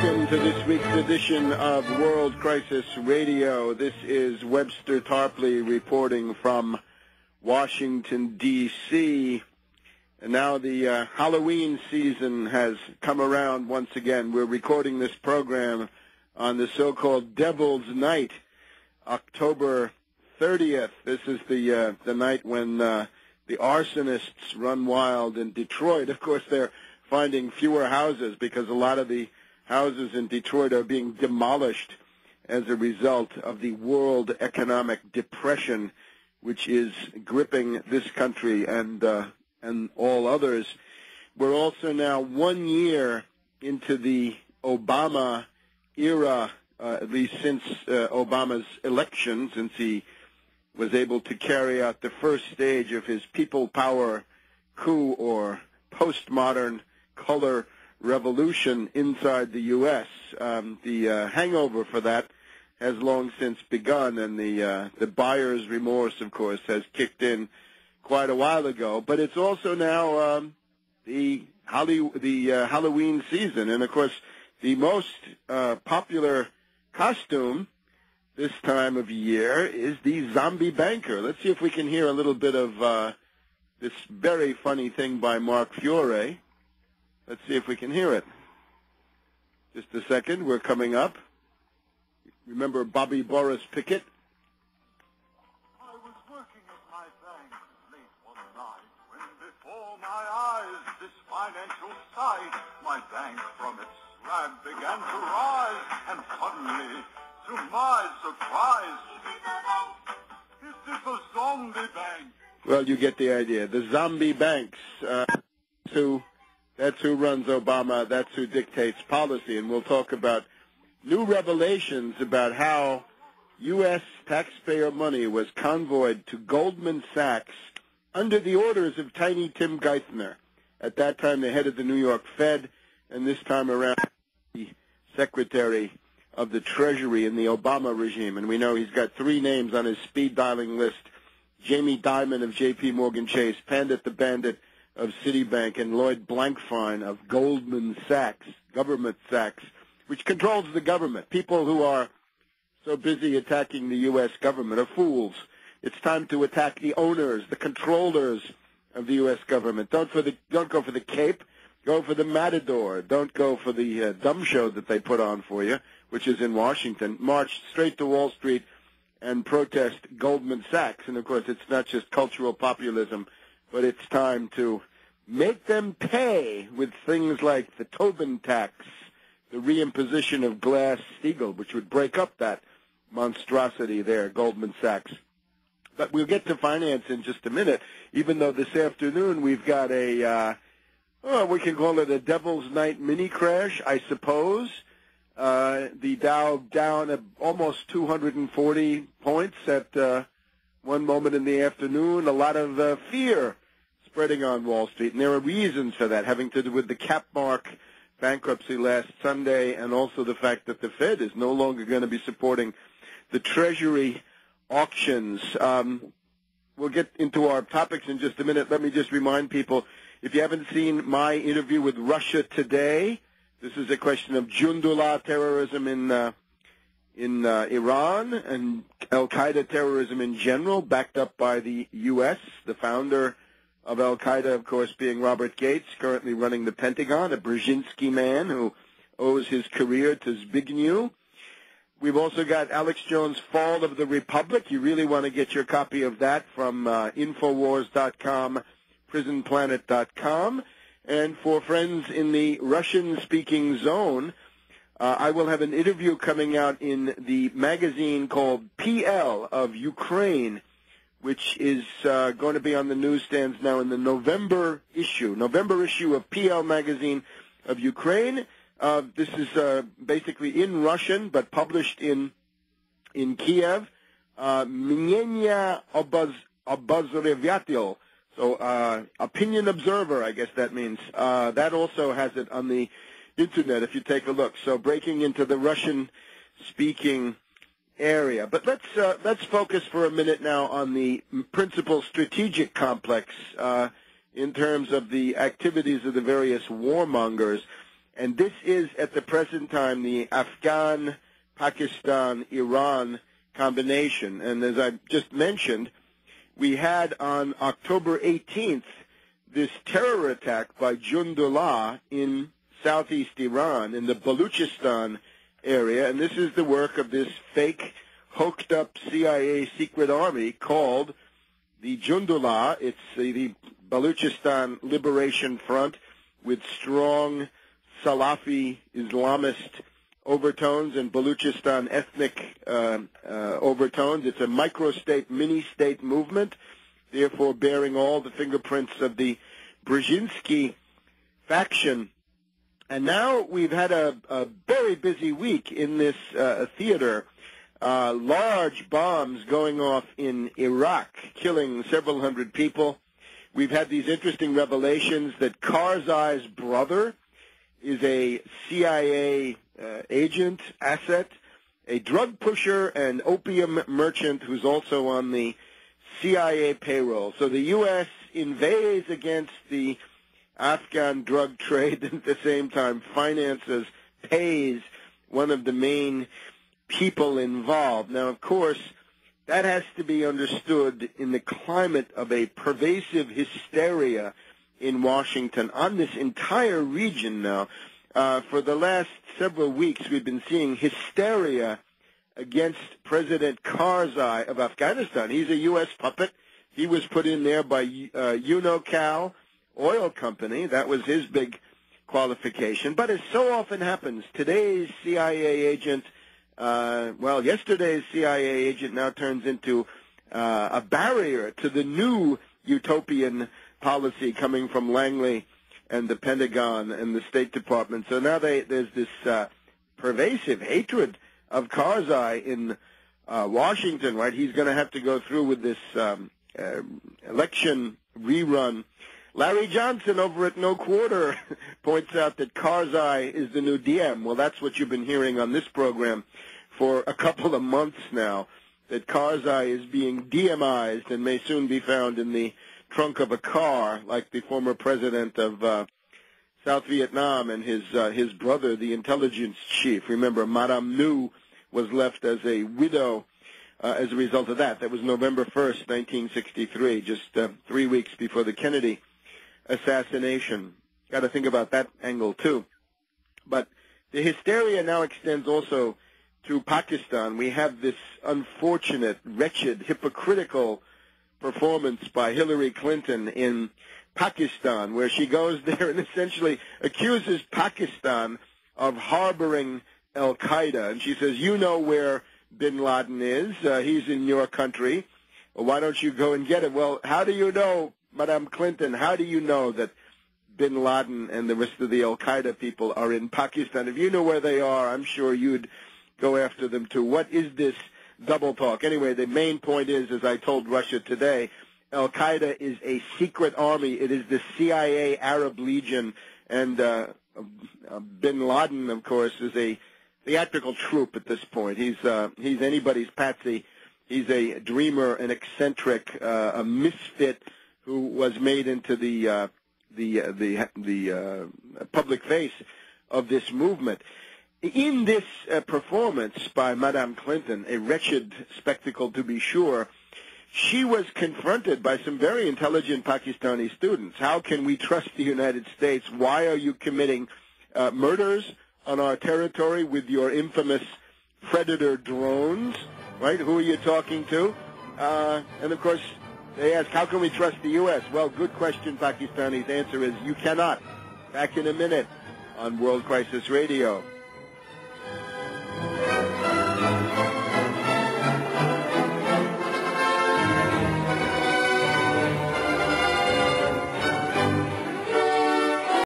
Welcome to this week's edition of World Crisis Radio. This is Webster Tarpley reporting from Washington, D.C. And now the uh, Halloween season has come around once again. We're recording this program on the so-called Devil's Night, October 30th. This is the uh, the night when uh, the arsonists run wild in Detroit. Of course, they're finding fewer houses because a lot of the houses in Detroit are being demolished as a result of the world economic depression, which is gripping this country and uh, and all others. We're also now one year into the Obama era, uh, at least since uh, Obama's election, since he was able to carry out the first stage of his people power coup or postmodern color revolution inside the U.S. Um, the uh, hangover for that has long since begun, and the uh, the buyer's remorse, of course, has kicked in quite a while ago. But it's also now um, the Holly, the uh, Halloween season, and of course, the most uh, popular costume this time of year is the zombie banker. Let's see if we can hear a little bit of uh, this very funny thing by Mark Fiore. Let's see if we can hear it. Just a second. We're coming up. Remember Bobby Boris Pickett? I was working at my bank late one night when before my eyes this financial sight, my bank from its slab began to rise, and suddenly, to my surprise, it is a zombie bank. Well, you get the idea. The zombie banks. Uh, who, that's who runs Obama. That's who dictates policy. And we'll talk about new revelations about how U.S. taxpayer money was convoyed to Goldman Sachs under the orders of Tiny Tim Geithner, at that time the head of the New York Fed, and this time around the Secretary of the Treasury in the Obama regime. And we know he's got three names on his speed dialing list. Jamie Dimon of J.P. Morgan Chase, Pandit the Bandit of Citibank, and Lloyd Blankfein of Goldman Sachs, Government Sachs, which controls the government. People who are so busy attacking the U.S. government are fools. It's time to attack the owners, the controllers of the U.S. government. Don't for the don't go for the cape. Go for the matador. Don't go for the uh, dumb show that they put on for you, which is in Washington. March straight to Wall Street and protest Goldman Sachs. And of course, it's not just cultural populism, but it's time to make them pay with things like the Tobin tax, the reimposition of Glass-Steagall, which would break up that monstrosity there, Goldman Sachs. But we'll get to finance in just a minute, even though this afternoon we've got a, uh, oh, we can call it a Devil's Night mini crash, I suppose. Uh, the Dow down almost 240 points at uh, one moment in the afternoon. A lot of uh, fear spreading on Wall Street, and there are reasons for that, having to do with the Capmark bankruptcy last Sunday, and also the fact that the Fed is no longer going to be supporting the Treasury auctions. Um, we'll get into our topics in just a minute. Let me just remind people, if you haven't seen my interview with Russia today, this is a question of Jundullah terrorism in uh, in uh, Iran and Al Qaeda terrorism in general, backed up by the U.S. The founder of Al Qaeda, of course, being Robert Gates, currently running the Pentagon, a Brzezinski man who owes his career to Zbigniew. We've also got Alex Jones' Fall of the Republic. You really want to get your copy of that from uh, Infowars.com, PrisonPlanet.com. And for friends in the Russian-speaking zone, uh, I will have an interview coming out in the magazine called PL of Ukraine, which is uh, going to be on the newsstands now in the November issue, November issue of PL magazine of Ukraine. Uh, this is uh, basically in Russian, but published in in Kiev. Uh, Мнение обоз, обозреватель, so uh, opinion observer, I guess that means. Uh, that also has it on the internet if you take a look. So breaking into the Russian-speaking area. But let's uh, let's focus for a minute now on the principal strategic complex uh, in terms of the activities of the various warmongers. And this is, at the present time, the Afghan, Pakistan, Iran combination. And as I just mentioned, we had on October 18th this terror attack by Jundullah in southeast Iran, in the Baluchistan area. And this is the work of this fake, hooked up CIA secret army called the Jundullah. It's the, Baluchistan Liberation Front with strong Salafi Islamist overtones and Baluchistan ethnic uh, uh, overtones. It's a microstate, mini-state movement, therefore bearing all the fingerprints of the Brzezinski faction. And now we've had a, a very busy week in this uh, theater. Uh, large bombs going off in Iraq, killing several hundred people. We've had these interesting revelations that Karzai's brother is a CIA uh, agent, asset, a drug pusher, and opium merchant who's also on the CIA payroll. So the U.S. invades against the Afghan drug trade at the same time finances, pays one of the main people involved. Now, of course, that has to be understood in the climate of a pervasive hysteria in Washington on this entire region now. Uh, for the last several weeks, we've been seeing hysteria against President Karzai of Afghanistan. He's a U.S. puppet. He was put in there by uh, Unocal Oil Company. That was his big qualification. But as so often happens, today's CIA agent – uh, well, yesterday's CIA agent now turns into uh, a barrier to the new utopian policy coming from Langley and the Pentagon and the State Department. So now they, there's this uh, pervasive hatred of Karzai in uh, Washington, right? He's going to have to go through with this um, uh, election rerun. Larry Johnson over at No Quarter points out that Karzai is the new Diem. Well, that's what you've been hearing on this program for a couple of months now that Karzai is being Diemized and may soon be found in the trunk of a car, like the former president of uh, South Vietnam and his uh, his brother, the intelligence chief. Remember, Madame Nhu was left as a widow uh, as a result of that. That was November 1st, 1963, just uh, three weeks before the Kennedy assassination. Got to think about that angle too. But the hysteria now extends also to Pakistan, we have this unfortunate, wretched, hypocritical performance by Hillary Clinton in Pakistan, where she goes there and essentially accuses Pakistan of harboring Al Qaeda. And she says, You know where bin Laden is. Uh, he's in your country. Well, why don't you go and get him? Well, how do you know, Madame Clinton, how do you know that bin Laden and the rest of the Al Qaeda people are in Pakistan? If you know where they are, I'm sure you'd go after them too. What is this double talk? Anyway, the main point is, as I told Russia today, Al Qaeda is a secret army. It is the CIA Arab Legion, and uh, Bin Laden, of course, is a theatrical troupe at this point. He's uh, he's anybody's patsy. He's a dreamer, an eccentric, uh, a misfit who was made into the uh, the uh, the the uh, public face of this movement. In this uh, performance by Madame Clinton, a wretched spectacle to be sure, she was confronted by some very intelligent Pakistani students. How can we trust the United States? Why are you committing uh, murders on our territory with your infamous predator drones? Right? Who are you talking to? Uh, and of course, they ask, how can we trust the U.S.? Well, good question, Pakistanis. Answer is, you cannot. Back in a minute on World Crisis Radio.